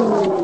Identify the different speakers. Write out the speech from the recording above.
Speaker 1: Ooh.